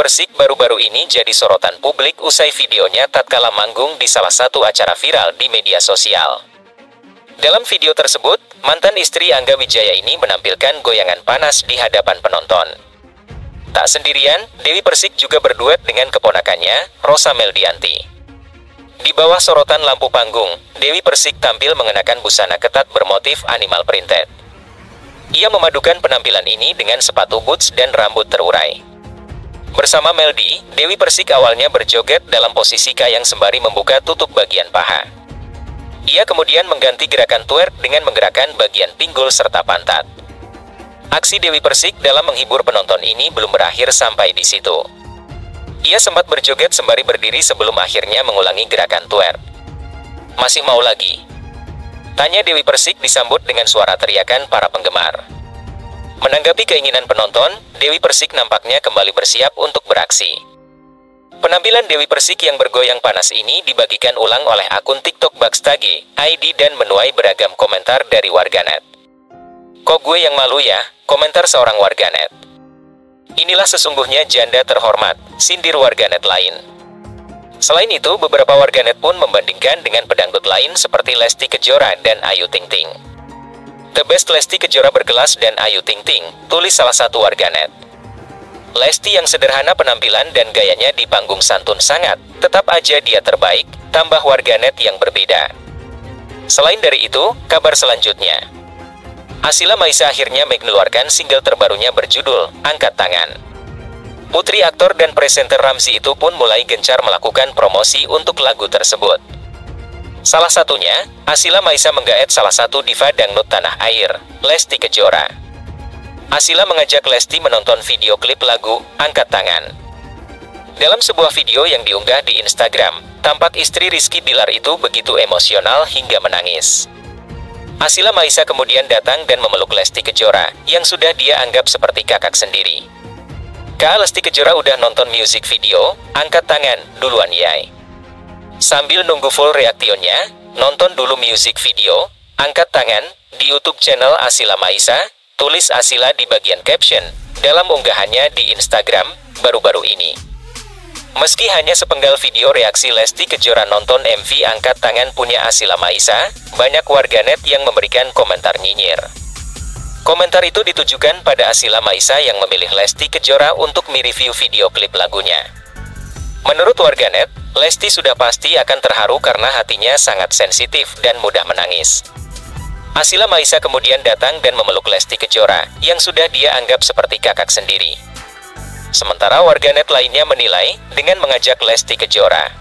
Persik baru-baru ini jadi sorotan publik usai videonya tatkala manggung di salah satu acara viral di media sosial. Dalam video tersebut, mantan istri Angga Wijaya ini menampilkan goyangan panas di hadapan penonton. Tak sendirian, Dewi Persik juga berduet dengan keponakannya, Rosa Meldianti. Di bawah sorotan lampu panggung, Dewi Persik tampil mengenakan busana ketat bermotif animal printed. Ia memadukan penampilan ini dengan sepatu boots dan rambut terurai. Bersama Meldi, Dewi Persik awalnya berjoget dalam posisi kayang sembari membuka tutup bagian paha. Ia kemudian mengganti gerakan twerk dengan menggerakkan bagian pinggul serta pantat. Aksi Dewi Persik dalam menghibur penonton ini belum berakhir sampai di situ. Ia sempat berjoget sembari berdiri sebelum akhirnya mengulangi gerakan twerk. Masih mau lagi? Tanya Dewi Persik disambut dengan suara teriakan para penggemar. Menanggapi keinginan penonton, Dewi Persik nampaknya kembali bersiap untuk beraksi. Penampilan Dewi Persik yang bergoyang panas ini dibagikan ulang oleh akun TikTok Bakstage, ID dan menuai beragam komentar dari warganet. Kok gue yang malu ya, komentar seorang warganet. Inilah sesungguhnya janda terhormat, sindir warganet lain. Selain itu, beberapa warganet pun membandingkan dengan pedangdut lain seperti Lesti Kejora dan Ayu Ting Ting. The best Lesti Kejora berkelas dan Ayu Ting Ting, tulis salah satu warganet. Lesti yang sederhana penampilan dan gayanya di panggung santun sangat, tetap aja dia terbaik, tambah warganet yang berbeda. Selain dari itu, kabar selanjutnya. Asila Maisa akhirnya mengeluarkan single terbarunya berjudul Angkat Tangan. Putri aktor dan presenter Ramzi itu pun mulai gencar melakukan promosi untuk lagu tersebut. Salah satunya, Asila Maisa menggaet salah satu diva dangdut tanah air, Lesti Kejora. Asila mengajak Lesti menonton video klip lagu Angkat Tangan. Dalam sebuah video yang diunggah di Instagram, tampak istri Rizky Bilar itu begitu emosional hingga menangis. Asila Maisa kemudian datang dan memeluk Lesti Kejora, yang sudah dia anggap seperti kakak sendiri. Kak Lesti Kejora udah nonton music video, angkat tangan, duluan yai. Sambil nunggu full reaktionnya, nonton dulu music video, angkat tangan, di YouTube channel Asila Maisa, tulis Asila di bagian caption, dalam unggahannya di Instagram, baru-baru ini. Meski hanya sepenggal video reaksi Lesti Kejora nonton MV Angkat Tangan punya Asila Maisa, banyak warganet yang memberikan komentar nyinyir. Komentar itu ditujukan pada Asila Maisa yang memilih Lesti Kejora untuk mereview video klip lagunya. Menurut warganet, Lesti sudah pasti akan terharu karena hatinya sangat sensitif dan mudah menangis. Asila Maisa kemudian datang dan memeluk Lesti Kejora, yang sudah dia anggap seperti kakak sendiri. Sementara warganet lainnya menilai dengan mengajak Lesti Kejora